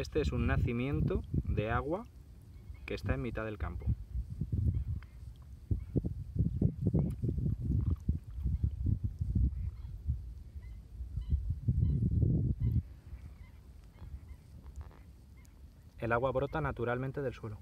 Este es un nacimiento de agua que está en mitad del campo. El agua brota naturalmente del suelo.